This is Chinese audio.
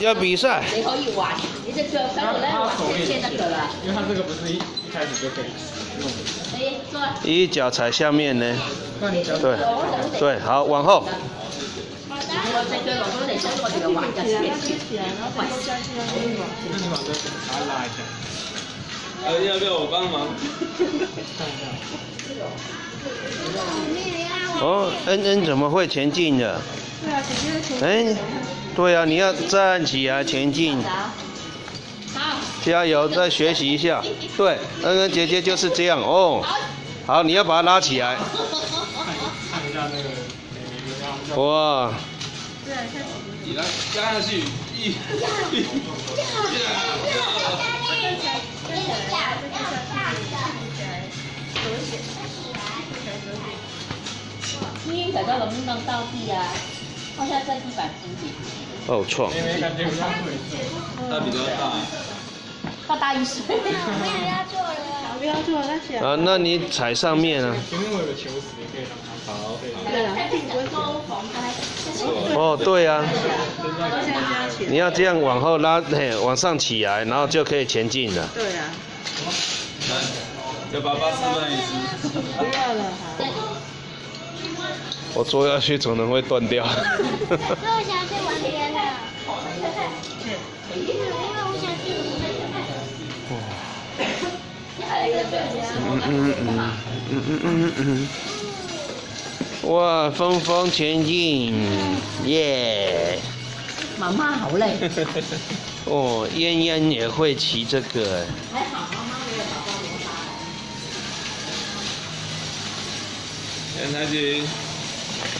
要比赛。你可以玩，你只腳喺度咧玩先先得㗎啦。因为它这个不是一一开始就可以一脚踩下面呢？那你脚对，对，好，往后。呃，要不要我帮忙？哦，恩恩怎么会前进的？哎，对啊，你要站起来前进。加油，再学习一下。对，恩恩姐姐就是这样哦。好，你要把它拉起来。看一下那个美眉让让哇，你来加下去，一，一，天大家咁樣到地啊，在地板平平，好创。美眉感觉比较会做。它比较大。大大一岁。不要做那些。啊，那你踩上面啊？前面我有个球池，可以让它好，对啊，它并不会做。哦，对啊。你要这样往后拉，嘿，往上起来，然后就可以前进了。对啊，来，叫爸爸示范一次。不要了哈。我坐下去可能会断掉。那我想去玩别的。因为我想去。嗯嗯嗯嗯嗯嗯嗯。哇，风风前进，耶！妈妈好累。哦，燕燕也会骑这个。还好妈妈没有。